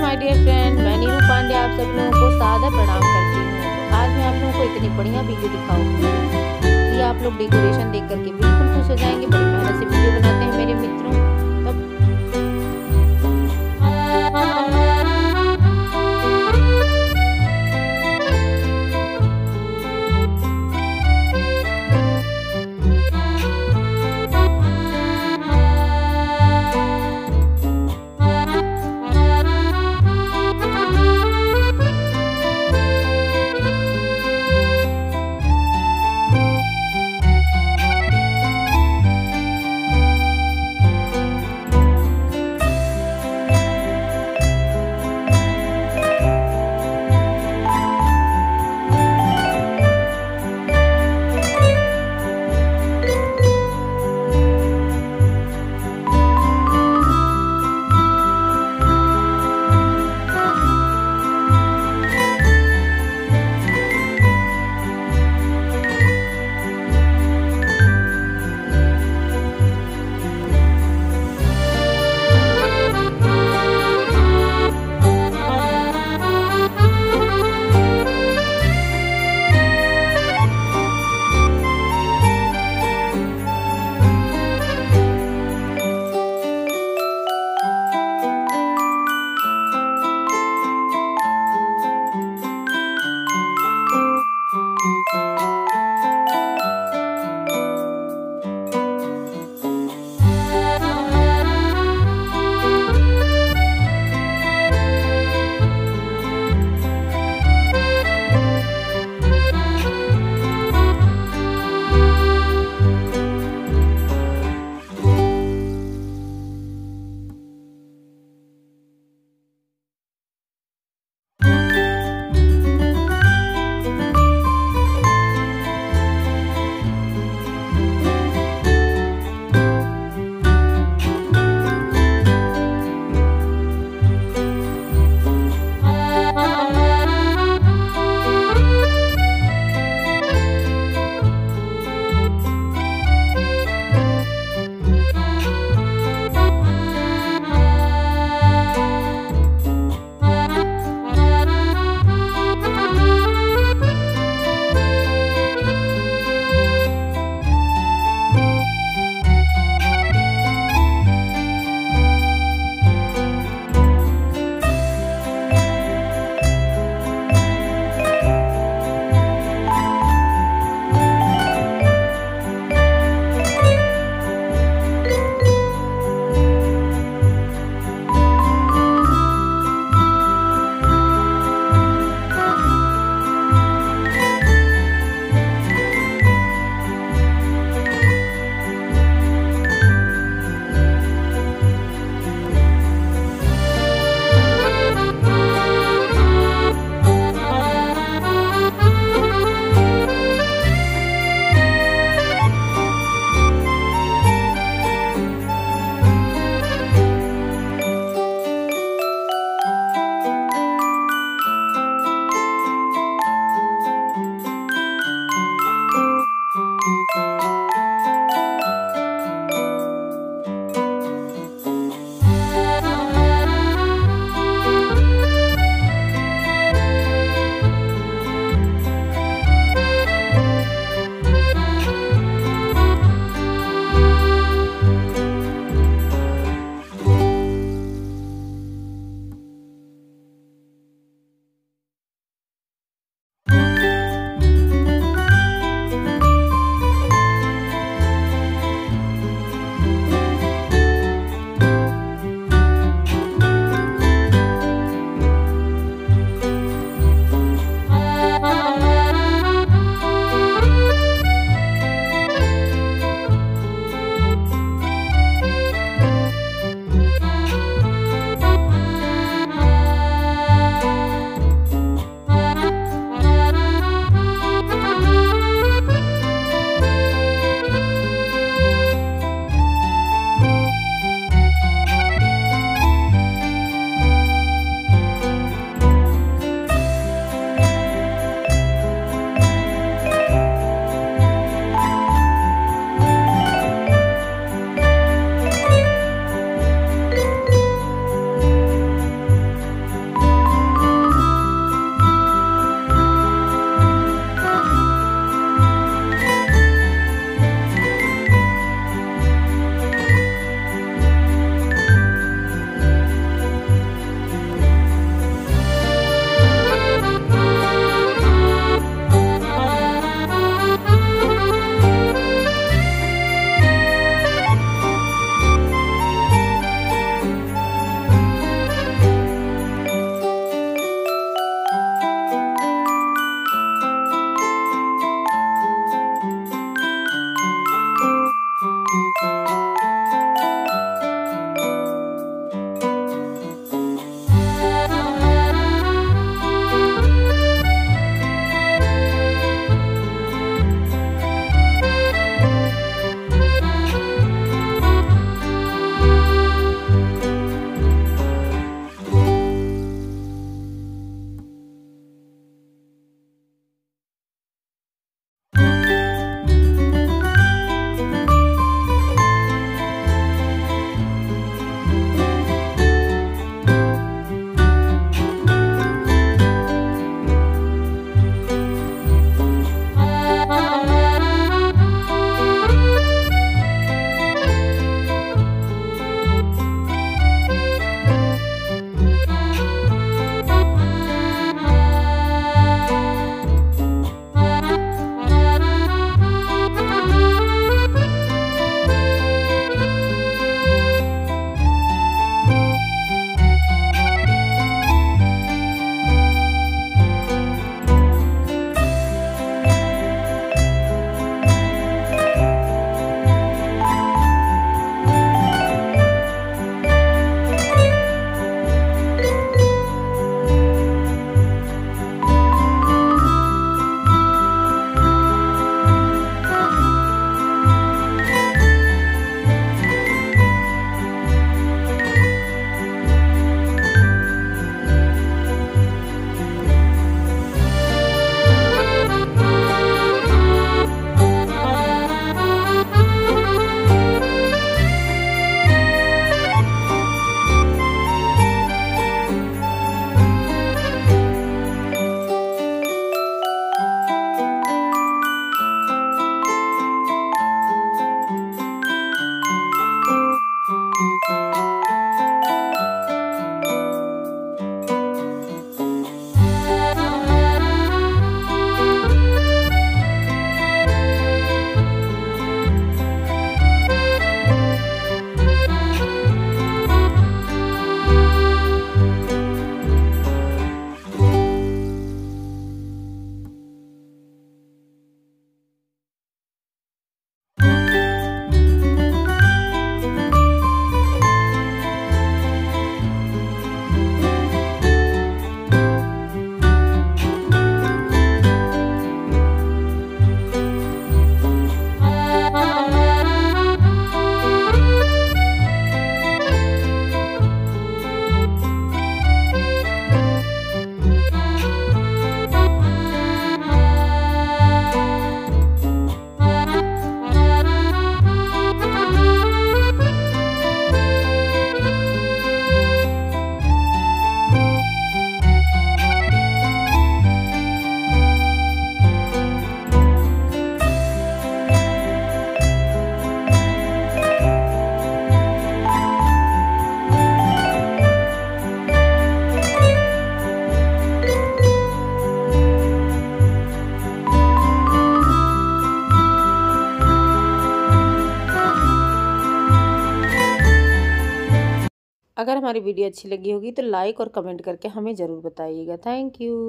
My dear friend मैं नीरू पांडे आप सब लोगों को सादा प्रणाम करती हूँ। आज मैं आप लोगों को इतनी बढ़िया वीडियो दिखाऊँगी कि आप लोग डेकोरेशन देख करके बिल्कुल खुश हो जाएँगे, बड़ी मेहनत से वीडियो बनाते हैं मेरे मित्रों। अगर हमारी वीडियो अच्छी लगी होगी तो लाइक और कमेंट करके हमें ज़रूर बताइएगा। Thank you.